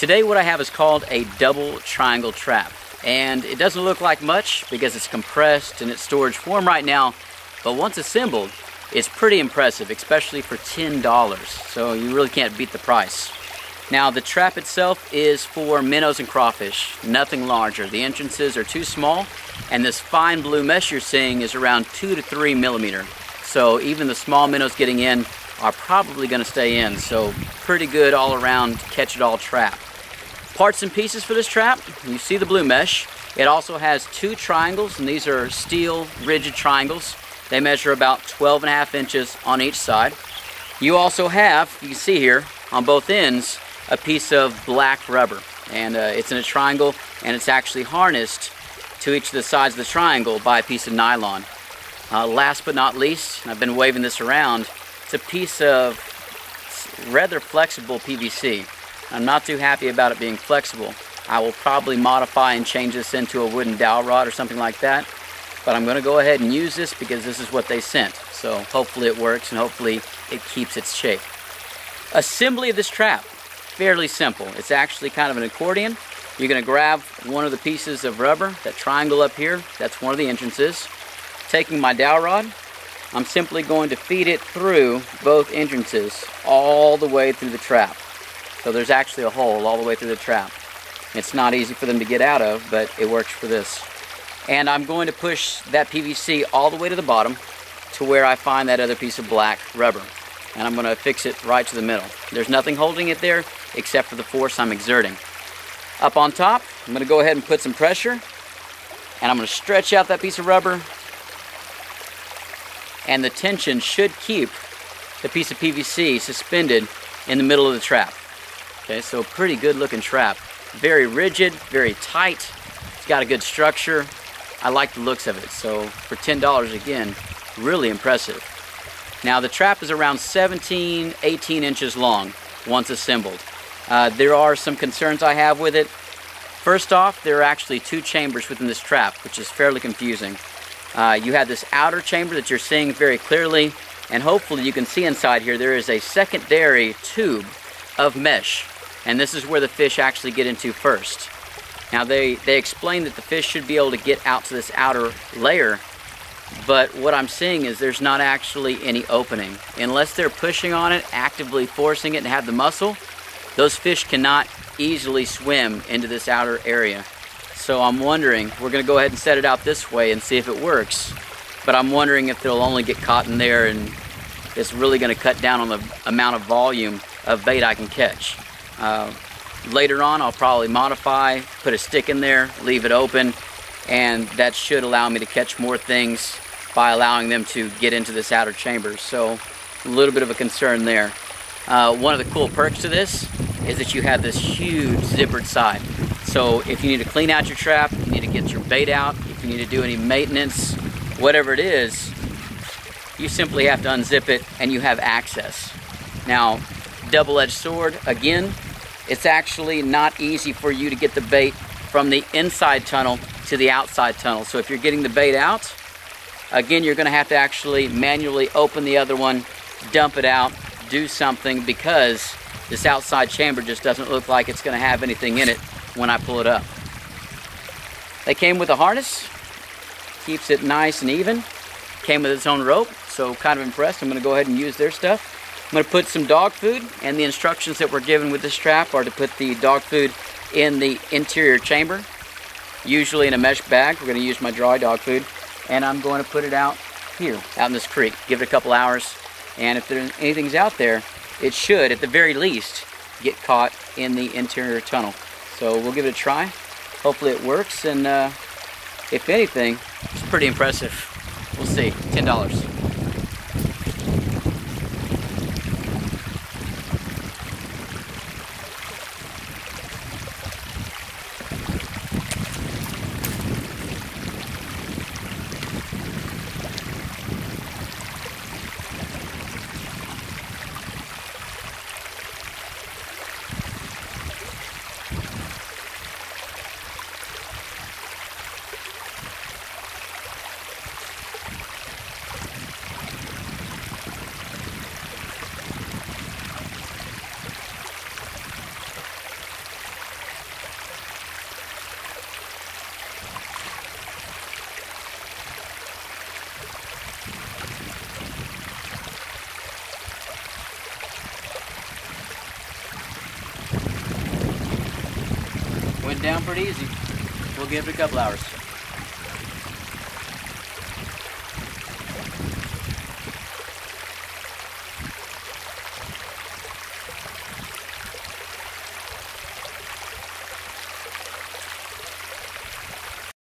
Today what I have is called a double triangle trap. And it doesn't look like much because it's compressed in its storage form right now. But once assembled, it's pretty impressive, especially for $10. So you really can't beat the price. Now the trap itself is for minnows and crawfish, nothing larger. The entrances are too small and this fine blue mesh you're seeing is around two to three millimeter. So even the small minnows getting in are probably gonna stay in. So pretty good all around catch it all trap. Parts and pieces for this trap, you see the blue mesh. It also has two triangles and these are steel rigid triangles. They measure about 12 and a half inches on each side. You also have, you can see here, on both ends, a piece of black rubber. And uh, it's in a triangle and it's actually harnessed to each of the sides of the triangle by a piece of nylon. Uh, last but not least, I've been waving this around, it's a piece of rather flexible PVC. I'm not too happy about it being flexible. I will probably modify and change this into a wooden dowel rod or something like that. But I'm going to go ahead and use this because this is what they sent. So hopefully it works and hopefully it keeps its shape. Assembly of this trap fairly simple. It's actually kind of an accordion. You're going to grab one of the pieces of rubber, that triangle up here, that's one of the entrances. Taking my dowel rod, I'm simply going to feed it through both entrances all the way through the trap. So there's actually a hole all the way through the trap. It's not easy for them to get out of, but it works for this. And I'm going to push that PVC all the way to the bottom to where I find that other piece of black rubber and I'm going to fix it right to the middle. There's nothing holding it there except for the force I'm exerting. Up on top, I'm going to go ahead and put some pressure and I'm going to stretch out that piece of rubber and the tension should keep the piece of PVC suspended in the middle of the trap. Okay, so pretty good looking trap. Very rigid, very tight. It's got a good structure. I like the looks of it. So for $10 again, really impressive. Now the trap is around 17, 18 inches long once assembled. Uh, there are some concerns I have with it. First off, there are actually two chambers within this trap, which is fairly confusing. Uh, you have this outer chamber that you're seeing very clearly, and hopefully you can see inside here there is a secondary tube of mesh, and this is where the fish actually get into first. Now they, they explain that the fish should be able to get out to this outer layer but what I'm seeing is there's not actually any opening. Unless they're pushing on it, actively forcing it and have the muscle, those fish cannot easily swim into this outer area. So I'm wondering, we're gonna go ahead and set it out this way and see if it works. But I'm wondering if they'll only get caught in there and it's really gonna cut down on the amount of volume of bait I can catch. Uh, later on, I'll probably modify, put a stick in there, leave it open, and that should allow me to catch more things by allowing them to get into this outer chamber. So a little bit of a concern there. Uh, one of the cool perks to this is that you have this huge zippered side. So if you need to clean out your trap, you need to get your bait out, if you need to do any maintenance, whatever it is, you simply have to unzip it and you have access. Now, double-edged sword, again, it's actually not easy for you to get the bait from the inside tunnel to the outside tunnel. So if you're getting the bait out, again, you're gonna have to actually manually open the other one, dump it out, do something because this outside chamber just doesn't look like it's gonna have anything in it when I pull it up. They came with a harness, keeps it nice and even. Came with its own rope, so kind of impressed. I'm gonna go ahead and use their stuff. I'm gonna put some dog food, and the instructions that we're given with this trap are to put the dog food in the interior chamber usually in a mesh bag. We're going to use my dry dog food. And I'm going to put it out here, out in this creek. Give it a couple hours. And if there's anything's out there, it should, at the very least, get caught in the interior tunnel. So we'll give it a try. Hopefully it works. And uh, if anything, it's pretty impressive. We'll see. $10. Down pretty easy. We'll give it a couple hours.